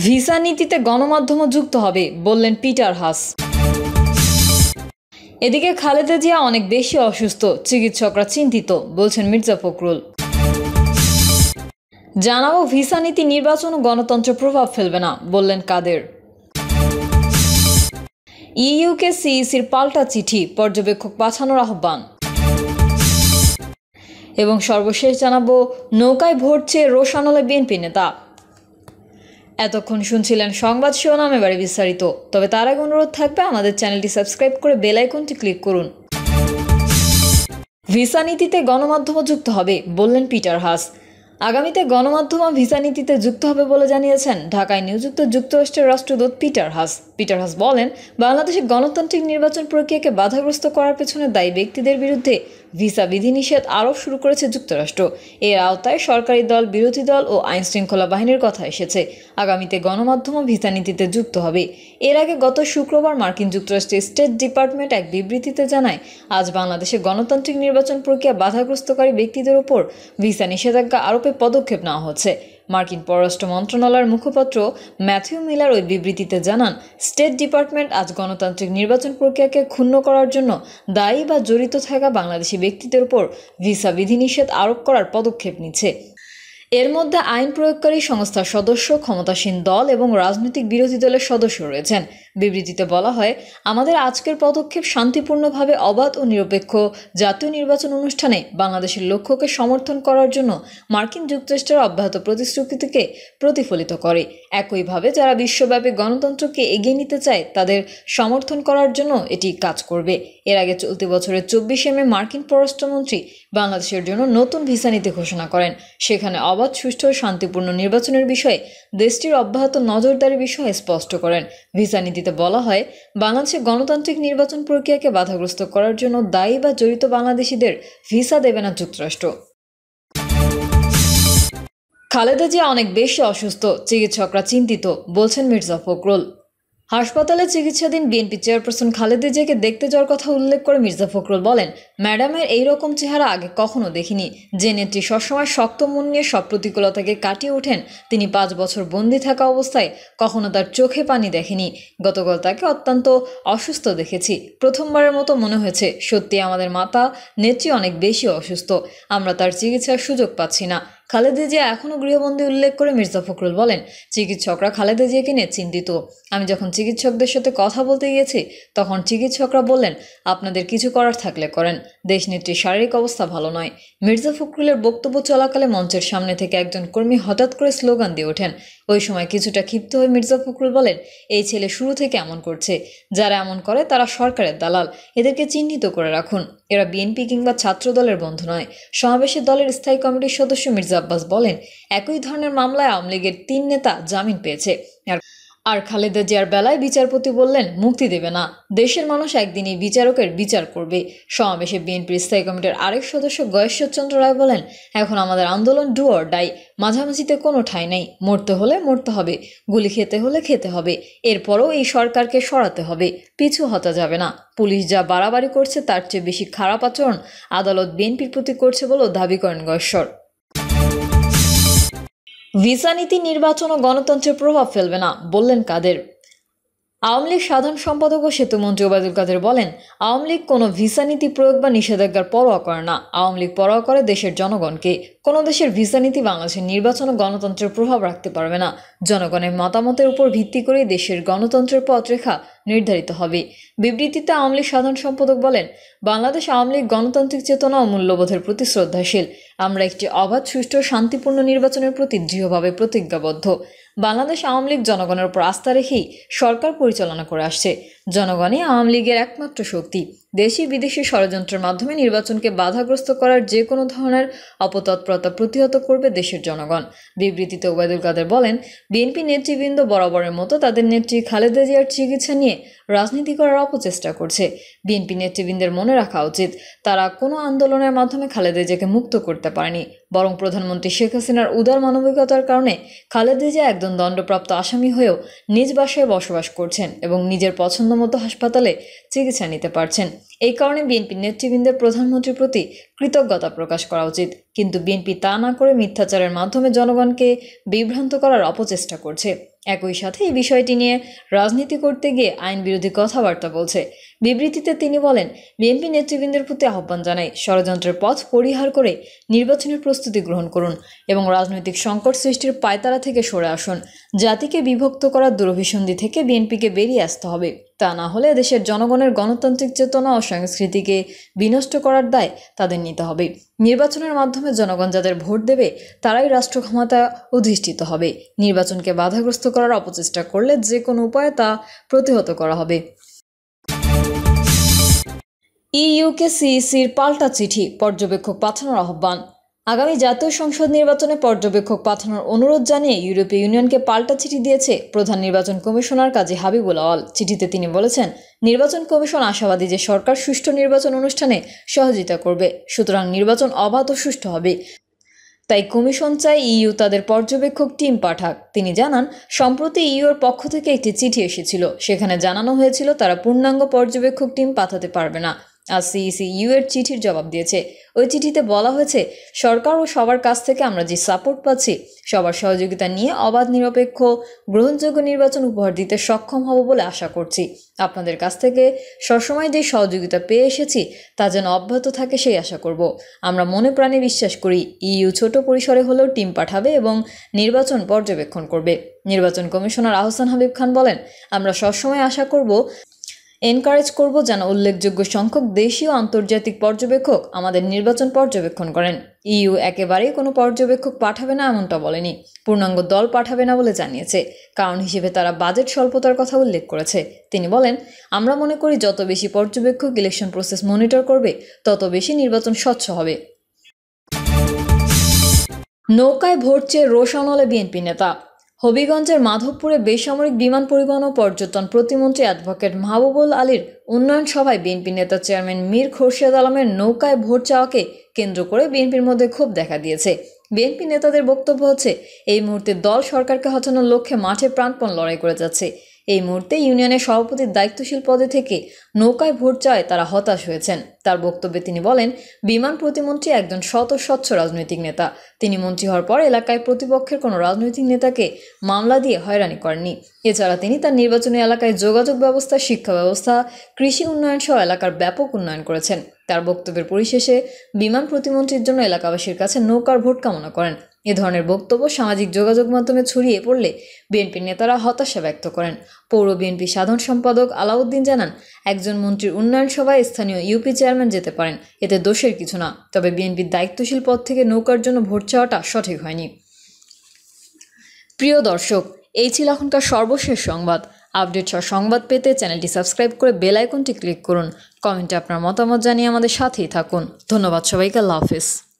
Visa নীতিতে গণমাধ্যমও যুক্ত হবে, বললেন পিটার হাস। এদিকে খালেদা জিয়া অনেক বেশি অসুস্থ, চিকিৎসকরা চিন্তিত, বলছেন মির্জা ফখরুল। জানাব ভিসা নীতি নির্বাচন ও গণতন্ত্রে প্রভাব ফেলবে না, বললেন কাদের। ইইউকে সিইসির পাল্টা চিঠি, পর্যবেক্ষক পাঠানোর আহ্বান। এবং সর্বশেষ জানাব, নৌকায় চেয়ে রোশানলে বিএনপি নেতা। এতক্ষণ শুনছিলেন সংবাদ শিরোনাম বাড়ি বিস্তারিত। তবে তার আগে অনুরোধ থাকবে আমাদের চ্যানেলটি সাবস্ক্রাইব করে বেল আইকনটি ক্লিক করুন। ভিসা নীতিতে গণমাধ্যম যুক্ত হবে, বললেন পিটার হাস। আগামীতে গণমাধ্যম ভিসা নীতিতে যুক্ত হবে বলে জানিয়েছেন ঢাকায় নিয়োজিত যুক্তরাষ্ট্রের রাষ্ট্রদূত পিটার হাস। পিটার হাস বলেন বাংলাদেশে গণতান্ত্রিক নির্বাচন প্রক্রিয়াকে বাধাগ্রস্ত করার পেছনে দায়ী ব্যক্তিদের বিরুদ্ধে ভিসা বিধিনিষেধ আরোপ শুরু করেছে যুক্তরাষ্ট্র। এর আওতায় সরকারি দল, বিরোধী দল ও আইন শৃঙ্খলা বাহিনীর কথা এসেছে। আগামীতে গণমাধ্যম ভিসা নীতিতে যুক্ত হবে। এর আগে গত শুক্রবার মার্কিন যুক্তরাষ্ট্রের স্টেট ডিপার্টমেন্ট এক বিবৃতিতে জানায়, আজ বাংলাদেশে গণতান্ত্রিক নির্বাচন প্রক্রিয়া বাধাগ্রস্তকারী ব্যক্তিদের উপর ভিসা নিষেধাজ্ঞা আরোপে পদক্ষেপ নেওয়া হচ্ছে। মার্কিন পররাষ্ট্র মন্ত্রণালয়ের মুখপাত্র ম্যাথিউ মিলার ওই বিবৃতিতে জানান, স্টেট ডিপার্টমেন্ট আজ গণতান্ত্রিক নির্বাচন প্রক্রিয়াকে ক্ষুণ্ণ করার জন্য দায়ী বা জড়িত থাকা বাংলাদেশি ব্যক্তিদের উপর ভিসা বিধিনিষেধ আরোপ করার পদক্ষেপ নিচ্ছে। এর মধ্যে আইন প্রয়োগকারী সংস্থার সদস্য, ক্ষমতাসীন দল এবং রাজনৈতিক বিরোধী দলের সদস্য রয়েছেন। বিবৃতিতে বলা হয়, আমাদের আজকের পদক্ষেপ শান্তিপূর্ণভাবে অবাধ ও নিরপেক্ষ জাতীয় নির্বাচন অনুষ্ঠানে বাংলাদেশের লক্ষ্যকে সমর্থন করার জন্য মার্কিন যুক্তরাষ্ট্রের অব্যাহত প্রতিশ্রুতিকে প্রতিফলিত করে। একইভাবে যারা বিশ্বব্যাপী গণতন্ত্রকে এগিয়ে নিতে চায়, তাদের সমর্থন করার জন্য এটি কাজ করবে। এর আগে চলতি বছরের চব্বিশে মে মার্কিন পররাষ্ট্রমন্ত্রী বাংলাদেশের জন্য নতুন ভিসা নীতি ঘোষণা করেন। সেখানে অবাধ, সুষ্ঠু ও শান্তিপূর্ণ নির্বাচনের বিষয়ে দেশটির অব্যাহত নজরদারি বিষয়ে স্পষ্ট করেন। ভিসা নীতিতে বলা হয়, বাংলাদেশে গণতান্ত্রিক নির্বাচন প্রক্রিয়াকে বাধাগ্রস্ত করার জন্য দায়ী বা জড়িত বাংলাদেশিদের ভিসা দেবে না যুক্তরাষ্ট্র। খালেদা জিয়া অনেক বেশি অসুস্থ, চিকিৎসকরা চিন্তিত, বলছেন মির্জা ফখরুল। হাসপাতালে চিকিৎসাধীন বিএনপি চেয়ারপারসন খালেদা দেখতে যাওয়ার কথা উল্লেখ করে মির্জা ফখরুল বলেন, ম্যাডামের এই রকম চেহারা আগে কখনো দেখিনি। যে নেত্রী সবসময় শক্ত মন নিয়ে সব প্রতিকূলতাকে কাটিয়ে ওঠেন, তিনি পাঁচ বছর বন্দি থাকা অবস্থায় কখনো তার চোখে পানি দেখেনি। গতকাল তাকে অত্যন্ত অসুস্থ দেখেছি। প্রথমবারের মতো মনে হয়েছে সত্যি আমাদের মাতা, নেত্রী অনেক বেশি অসুস্থ। আমরা তার চিকিৎসার সুযোগ পাচ্ছি না। খালেদা জিয়া এখনও গৃহবন্দী উল্লেখ করে মির্জা ফখরুল বলেন, চিকিৎসকরা খালেদা জিয়াকে নিয়ে চিন্তিত। আমি যখন চিকিৎসকদের সাথে কথা বলতে গিয়েছি, তখন চিকিৎসকরা বললেন, আপনাদের কিছু করার থাকলে করেন। দেশ দেশনেত্রীর শারীরিক অবস্থা ভালো নয়। মির্জা ফখরুলের বক্তব্য চলাকালে মঞ্চের সামনে থেকে একজন কর্মী হঠাৎ করে স্লোগান দিয়ে ওঠেন ওই সময় কিছুটা ক্ষিপ্ত হয়ে মির্জা ফখরুল বলেন, এই ছেলে শুরু থেকে এমন করছে। যারা এমন করে তারা সরকারের দালাল। এদেরকে চিহ্নিত করে রাখুন। এরা বিএনপি কিংবা ছাত্র দলের বন্ধু নয়। সমাবেশে দলের স্থায়ী কমিটির সদস্য মির্জা আব্বাস বলেন, একই ধরনের মামলায় আওয়ামী লীগের তিন নেতা জামিন পেয়েছে। আর আর খালেদা জিয়ার বেলায় বিচারপতি বললেন, মুক্তি দেবে না। দেশের মানুষ একদিনই বিচারকের বিচার করবে। সমাবেশে বিএনপির স্থায়ী কমিটির আরেক সদস্য গয়েশ্বরচন্দ্র রায় বলেন, এখন আমাদের আন্দোলন ডু অর ডাই মাঝামাঝিতে কোনো ঠাঁই নেই। মরতে হলে মরতে হবে। গুলি খেতে হলে খেতে হবে। এরপরও এই সরকারকে সরাতে হবে। পিছু হতা যাবে না। পুলিশ যা বাড়াবাড়ি করছে তার চেয়ে বেশি খারাপ আচরণ আদালত বিএনপির প্রতি করছে বলেও দাবি করেন গয়েশ্বর। ভিসা নীতি নির্বাচন ও গণতন্ত্রের প্রভাব ফেলবে না বললেন কাদের। আওয়ামী লীগ সাধারণ সম্পাদক ও সেতুমন্ত্রী ওবায়দুল কাদের বলেন, আওয়ামী লীগ কোনো ভিসা নীতি প্রয়োগ বা নিষেধাজ্ঞার পরোয়া করে না। আওয়ামী লীগ পরোয়া করে দেশের জনগণকে। কোনো দেশের ভিসা নীতি বাংলাদেশের নির্বাচন ও গণতন্ত্রের প্রভাব রাখতে পারবে না। জনগণের মতামতের উপর ভিত্তি করে দেশের গণতন্ত্রের পথরেখা নির্ধারিত হবে। বিবৃতিতে আওয়ামী লীগ সাধারণ সম্পাদক বলেন, বাংলাদেশ আওয়ামী লীগ গণতান্ত্রিক চেতনা ও মূল্যবোধের প্রতি শ্রদ্ধাশীল। আমরা একটি অবাধ, সুষ্ঠু শান্তিপূর্ণ নির্বাচনের প্রতি দৃঢ়ভাবে প্রতিজ্ঞাবদ্ধ। বাংলাদেশ আওয়ামী লীগ জনগণের উপর আস্থা রেখেই সরকার পরিচালনা করে আসছে। জনগণই আওয়ামী লীগের একমাত্র শক্তি। দেশি বিদেশি ষড়যন্ত্রের মাধ্যমে নির্বাচনকে বাধাগ্রস্ত করার যে কোনো ধরনের অপতৎপরতা প্রতিহত করবে দেশের জনগণ। বিবৃতিতে ওবায়দুল কাদের বলেন, বিএনপি নেতৃবৃন্দ বরাবরের মতো তাদের নেত্রী খালেদা জিয়ার চিকিৎসা নিয়ে রাজনীতি করার অপচেষ্টা করছে। বিএনপি নেতৃবৃন্দের মনে রাখা উচিত, তারা কোনো আন্দোলনের মাধ্যমে খালেদা জিয়াকে মুক্ত করতে পারেনি। বরং প্রধানমন্ত্রী শেখ হাসিনার উদার মানবিকতার কারণে খালেদা জিয়া একজন দণ্ডপ্রাপ্ত আসামি হয়েও নিজ বাসায় বসবাস করছেন এবং নিজের পছন্দ মতো হাসপাতালে চিকিৎসা নিতে পারছেন। এই কারণে বিএনপি নেতৃবৃন্দের প্রধানমন্ত্রীর প্রতি কৃতজ্ঞতা প্রকাশ করা উচিত। কিন্তু বিএনপি তা না করে মিথ্যাচারের মাধ্যমে জনগণকে বিভ্রান্ত করার অপচেষ্টা করছে। একই সাথে এই বিষয়টি নিয়ে রাজনীতি করতে গিয়ে আইন বিরোধী কথাবার্তা বলছে। বিবৃতিতে তিনি বলেন, বিএনপি নেতৃবৃন্দের প্রতি আহ্বান জানাই, ষড়যন্ত্রের পথ পরিহার করে নির্বাচনের প্রস্তুতি গ্রহণ করুন এবং রাজনৈতিক সংকট সৃষ্টির পায়তারা থেকে সরে আসুন। জাতিকে বিভক্ত করার দুরভিসন্ধি থেকে বিএনপিকে বেরিয়ে আসতে হবে। তা না হলে দেশের জনগণের গণতান্ত্রিক চেতনা ও সংস্কৃতিকে বিনষ্ট করার দায় তাদের নিতে হবে। নির্বাচনের মাধ্যমে জনগণ যাদের ভোট দেবে, তারাই রাষ্ট্র ক্ষমতা অধিষ্ঠিত হবে। নির্বাচনকে বাধাগ্রস্ত করার অপচেষ্টা করলে যে কোনো উপায়ে তা প্রতিহত করা হবে। ইইউকে সিইসির পাল্টা চিঠি পর্যবেক্ষক পাঠানোর আহ্বান। আগামী জাতীয় সংসদ নির্বাচনে পর্যবেক্ষক পাঠানোর অনুরোধ জানিয়ে ইউরোপীয় ইউনিয়নকে পাল্টা চিঠি দিয়েছে প্রধান নির্বাচন কমিশনার কাজী হাবিবুল আওয়াল চিঠিতে তিনি বলেছেন, নির্বাচন কমিশন আশাবাদী যে সরকার সুষ্ঠু নির্বাচন অনুষ্ঠানে সহযোগিতা করবে, সুতরাং নির্বাচন অবাধ ও সুষ্ঠু হবে। তাই কমিশন চায় ইইউ তাদের পর্যবেক্ষক টিম পাঠাক। তিনি জানান, সম্প্রতি ইইউর পক্ষ থেকে একটি চিঠি এসেছিল। সেখানে জানানো হয়েছিল, তারা পূর্ণাঙ্গ পর্যবেক্ষক টিম পাঠাতে পারবে না। আর সিইসি ইউ এর চিঠির জবাব দিয়েছে। ওই চিঠিতে বলা হয়েছে, সরকার ও সবার কাছ থেকে আমরা যে সাপোর্ট পাচ্ছি, সবার সহযোগিতা নিয়ে অবাধ, নিরপেক্ষ, গ্রহণযোগ্য নির্বাচন উপহার দিতে সক্ষম হব বলে আশা করছি। আপনাদের কাছ থেকে সবসময় যে সহযোগিতা পেয়ে এসেছি, তা যেন অব্যাহত থাকে সেই আশা করব। আমরা মনে প্রাণে বিশ্বাস করি ইইউ ছোট পরিসরে হলেও টিম পাঠাবে এবং নির্বাচন পর্যবেক্ষণ করবে। নির্বাচন কমিশনার আহসান হাবিব খান বলেন, আমরা সবসময় আশা করব এনকারেজ করব যেন উল্লেখযোগ্য সংখ্যক দেশীয় আন্তর্জাতিক পর্যবেক্ষক আমাদের নির্বাচন পর্যবেক্ষণ করেন। ইইউ একেবারেই কোনো পর্যবেক্ষক পাঠাবে না এমনটা বলেনি। পূর্ণাঙ্গ দল পাঠাবে না বলে জানিয়েছে। কারণ হিসেবে তারা বাজেট স্বল্পতার কথা উল্লেখ করেছে। তিনি বলেন, আমরা মনে করি যত বেশি পর্যবেক্ষক ইলেকশন প্রসেস মনিটর করবে, তত বেশি নির্বাচন স্বচ্ছ হবে। নৌকায় ভোট চেয়ে রোশানলে বিএনপি নেতা। হবিগঞ্জের মাধবপুরে বেসামরিক বিমান পরিবহন ও পর্যটন প্রতিমন্ত্রী অ্যাডভোকেট মাহবুবুল আলীর উন্নয়ন সভায় বিএনপি নেতা চেয়ারম্যান মীর খোরশেদ আলমের নৌকায় ভোট চাওয়াকে কেন্দ্র করে বিএনপির মধ্যে খুব দেখা দিয়েছে। বিএনপি নেতাদের বক্তব্য হচ্ছে, এই মুহূর্তে দল সরকারকে হচানোর লক্ষ্যে মাঠে প্রাণপণ লড়াই করে যাচ্ছে। এই মুহূর্তে ইউনিয়নের সভাপতির দায়িত্বশীল পদে থেকে নৌকায় ভোট চায় তারা হতাশ হয়েছেন। তার বক্তব্যে তিনি বলেন, বিমান প্রতিমন্ত্রী একজন শত স্বচ্ছ রাজনৈতিক নেতা। তিনি মন্ত্রী হওয়ার পর এলাকায় প্রতিপক্ষের কোনো রাজনৈতিক নেতাকে মামলা দিয়ে হয়রানি করেননি। এছাড়া তিনি তার নির্বাচনী এলাকায় যোগাযোগ ব্যবস্থা, শিক্ষা ব্যবস্থা, কৃষি উন্নয়ন সহ এলাকার ব্যাপক উন্নয়ন করেছেন। তার বক্তব্যের পরিশেষে বিমান প্রতিমন্ত্রীর জন্য এলাকাবাসীর কাছে নৌকার ভোট কামনা করেন। এ ধরনের বক্তব্য সামাজিক যোগাযোগ মাধ্যমে ছড়িয়ে পড়লে বিএনপির নেতারা হতাশা ব্যক্ত করেন। পৌর বিএনপি সাধারণ সম্পাদক আলাউদ্দিন জানান, একজন মন্ত্রীর উন্নয়ন সভায় স্থানীয় ইউপি চেয়ারম্যান যেতে পারেন, এতে দোষের কিছু না, তবে বিএনপির দায়িত্বশীল পদ থেকে নৌকার জন্য ভোট চাওয়াটা সঠিক হয়নি। প্রিয় দর্শক, এই ছিল এখনকার সর্বশেষ সংবাদ। আপডেট সহ সংবাদ পেতে চ্যানেলটি সাবস্ক্রাইব করে বেল আইকনটি ক্লিক করুন। কমেন্টে আপনার মতামত জানিয়ে আমাদের সাথেই থাকুন। ধন্যবাদ সবাইকে, আল্লাহ হাফিজ।